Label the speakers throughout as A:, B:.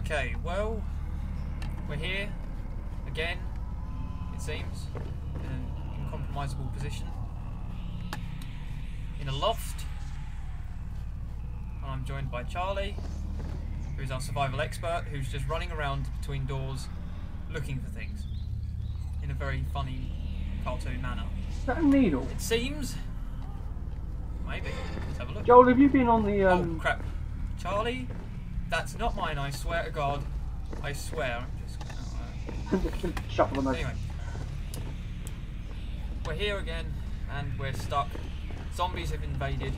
A: Okay, well, we're here again, it seems, in an uncompromisable position. In a loft. And I'm joined by Charlie, who's our survival expert, who's just running around between doors looking for things in a very funny cartoon manner.
B: Is that a needle?
A: It seems. Maybe. Let's have a look.
B: Joel, have you been on the
A: Oh
B: um?
A: crap. Charlie, that's not mine, I swear to God. I swear. I'm just. uh,
B: shuffle them
A: anyway. We're here again, and we're stuck. Zombies have invaded.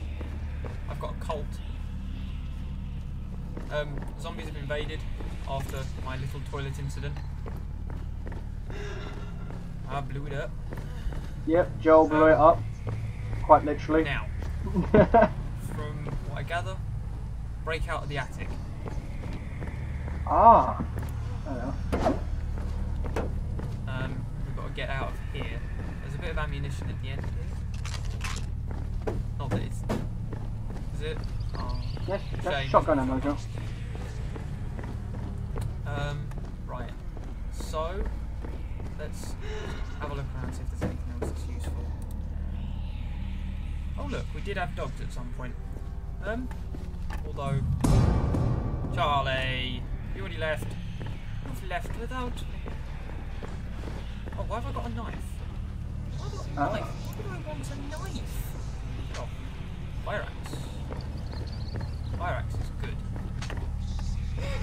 A: I've got a Colt. Um, zombies have invaded after my little toilet incident. I blew it up.
B: Yep, Joel blew it up. Quite literally.
A: Now, from what I gather, break out of the attic.
B: ah. Oh,
A: Um, we've got to get out of here. There's a bit of ammunition at the end here. Not that it's. Is it? Oh,
B: yes, that's shotgun ammo, Joel.
A: Um, right. So, let's have a look around see if there's anything else that's useful. Oh look, we did have dogs at some point. Um, although, Charlie, you already left. You've left without me. Oh, why have I got a knife? Why have I got a knife? Ah. Why do I want a knife? Oh, fire axe. Fire axe is good.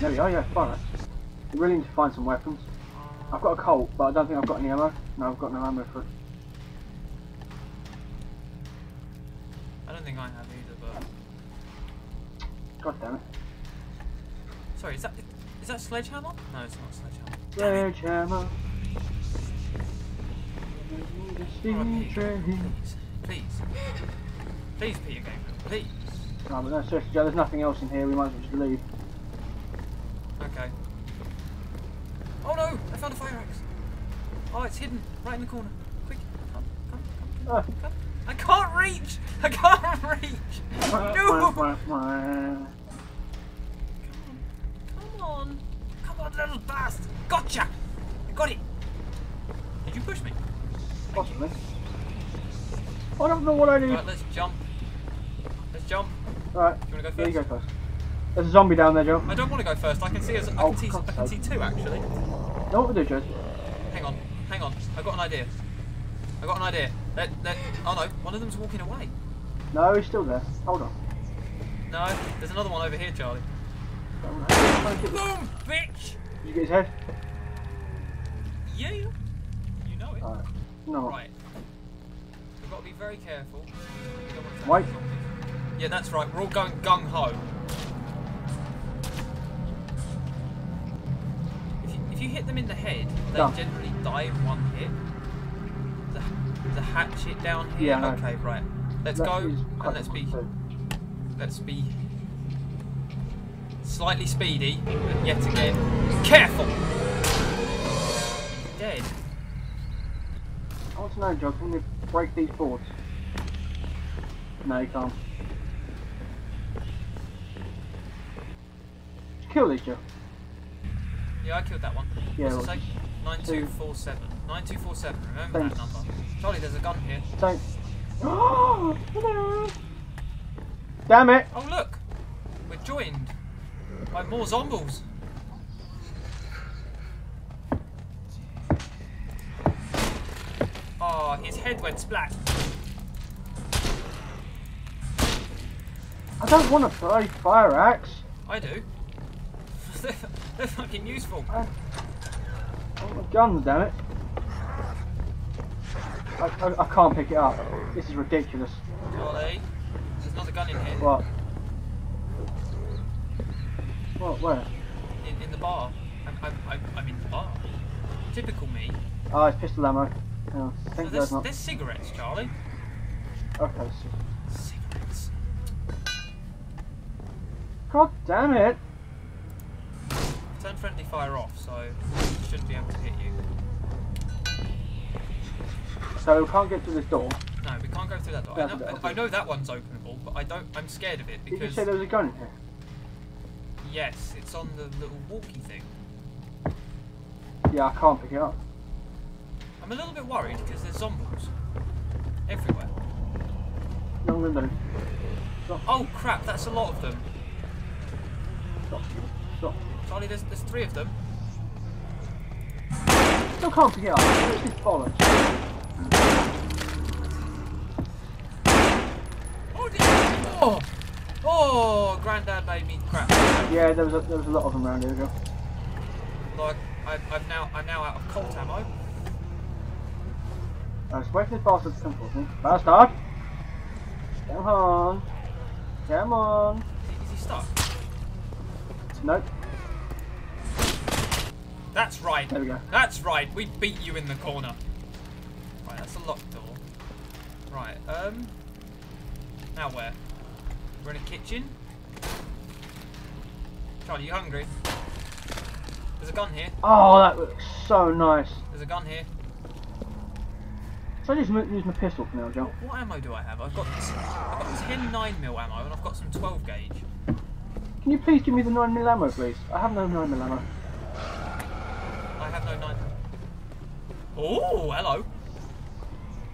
B: There we are, yeah, fire axe. We really need to find some weapons. I've got a Colt, but I don't think I've got any ammo. No, I've got no ammo for it.
A: I don't think I have either, but
B: God damn it.
A: sorry, is that is that sledgehammer? No, it's not sledgehammer.
B: Sledgehammer.
A: Peter please, please, please, Peter Gabriel, please.
B: No, but no, seriously, Joe, there's nothing else in here. We might as well just leave.
A: Okay. Oh no! I found a fire axe. Oh, it's hidden right in the corner. Quick, come, come, come,
B: Ah.
A: come, come. I can't reach. I can't reach. No! Come on, come on, come on, little bastard! Gotcha! I got it. Did you push me?
B: Possibly. I don't know what I need.
A: Right, let's jump. Let's jump.
B: Alright,
A: You wanna go
B: there you go
A: first?
B: first. There's a zombie down there, Joe.
A: I don't want to go first. I can see. Us, I
B: Oh,
A: can see. I can see two actually.
B: Know what we do, Joe?
A: Hang on, hang on. I've got an idea. I've got an idea. Let, let, oh no, one of them's walking away.
B: No, he's still there. Hold on.
A: No, there's another one over here, Charlie.
B: Don't know. Try and get-
A: Boom, bitch.
B: Did you get his head?
A: Yeah, you know it.
B: Alright. No.
A: Right. We've got to be very careful. We don't want to
B: Wait.
A: Yeah, that's right. We're all going gung ho. If you, if you hit them in the head, they
B: Done.
A: generally die in one hit. The, the hatchet down here.
B: Yeah.
A: Okay, right. Let's go and let's be let's be slightly speedy, but yet again careful. Dead.
B: I want to know, Joe, can you break these boards? No, you can't. Kill these, Joe.
A: Yeah, I killed that one.
B: Yeah,
A: What's it say? 9247. 9247, remember that number. Charlie, there's a gun here.
B: Don't. Oh, hello. Damn it!
A: Oh, look! We're joined by more zombies. Oh, his head went splat.
B: I don't want to play fire axe.
A: I do. they're, they're fucking useful.
B: I, I want my guns, damn it. I, I, I can't pick it up. This is ridiculous.
A: Charlie, there's another gun in here.
B: What? What? Where?
A: In, in the bar. I'm, I'm, I'm, I'm in the bar. Typical me.
B: Oh, it's pistol ammo. Oh,
A: So there's,
B: not.
A: there's cigarettes, Charlie.
B: Okay.
A: Cigarettes.
B: God damn it!
A: Turn friendly fire off, so shouldn't be able to hit you.
B: So we can't get to this door.
A: No, we can't go through that door. I know. I know that one's openable, but I don't. I'm scared of it
B: Did you
A: because
B: say there was a gun in here?
A: Yes, it's on the little walkie thing.
B: Yeah, I can't pick it up.
A: I'm a little bit worried because there's zombies everywhere.
B: No, gonna.
A: Oh crap, that's a lot of them.
B: Stop. Stop.
A: Charlie, there's, there's three of them.
B: Still can't pick it up. Bollocks?
A: Oh, oh, oh, Grandad made me crap.
B: Yeah, there was a, there was a lot of them around here. Joe.
A: Like, I've, I've now, I'm now out of Colt ammo.
B: Uh, I was waiting for bastard to come for me. Bastard! Come on! Come on!
A: Is he stuck?
B: Nope.
A: That's right.
B: There we go.
A: That's right. We beat you in the corner. That's a locked door. Right, um. Now where? We're in a kitchen. Charlie, you hungry? There's a gun here.
B: Oh, that looks so nice.
A: There's a gun here.
B: So I just use my pistol for now, Joe.
A: What ammo do I have? I've got I've got 10 9 mil ammo and I've got some 12 gauge.
B: Can you please give me the 9mm ammo, please? I have no 9mm ammo.
A: I have no 9. Oh, hello.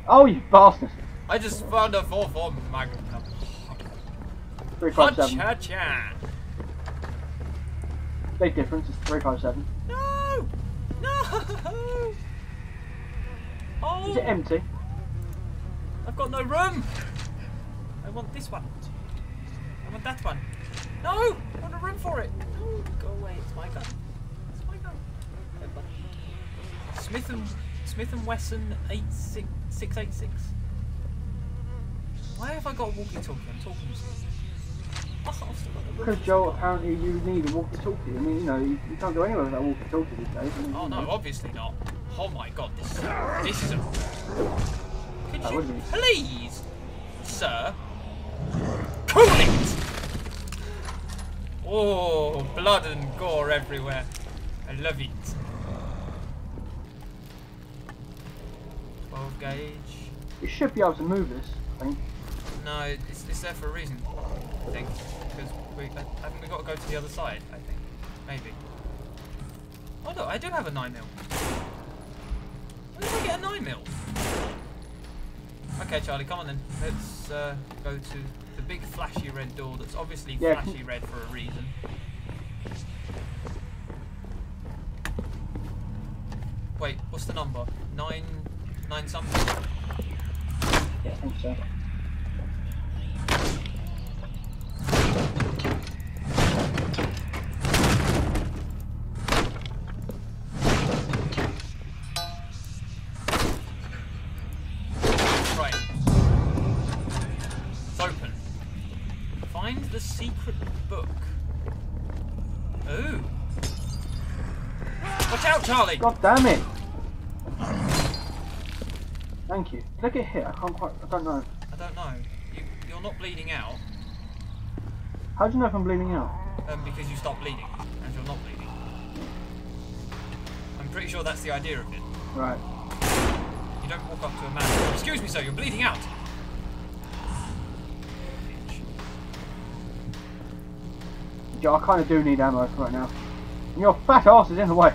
B: Oh, you bastard!
A: I just found a 4-4 magnum.
B: 357.
A: Ha-cha-cha.
B: Big difference, it's 357.
A: No! No! Oh!
B: Is it empty?
A: I've got no room! I want this one. I want that one. No! I want a room for it. No, go away. It's my gun. It's my gun. Smith and Smith and Wesson 86 686. Why have I got a walkie-talkie? I'm talking to someone. I've still got the room.
B: Because, Joe, apparently you need a walkie-talkie. I mean, you know, you, you can't go anywhere without a walkie-talkie these days. I mean,
A: Oh no,
B: know.
A: obviously not. Oh my god, this this is a. Could
B: Oh,
A: you please, sir, cool it? Oh, blood and gore everywhere. I love it. 12 gauge.
B: You should be able to move this, I think.
A: No, it's, it's there for a reason. I think because we I, haven't we got to go to the other side. I think maybe. Oh look, I do have a nine mil. Where did I get a nine mil? Okay, Charlie, come on then. Let's uh, go to the big flashy red door. That's obviously
B: Yeah,
A: flashy red for a reason. Wait, what's the number? Nine, nine something.
B: Yeah, I think so.
A: Right. It's open. Find the secret book. Ooh. Watch out, Charlie!
B: God damn it! Thank you. Did I get hit? I can't quite. I don't know.
A: I don't know. You, you're not bleeding out
B: How do you know if I'm bleeding out?
A: um, because you stopped bleeding, and you're not bleeding. I'm pretty sure that's the idea of it.
B: Right.
A: You don't walk up to a man Excuse me, sir, you're bleeding out!
B: I kind of do need ammo right now. And your fat ass is in the way.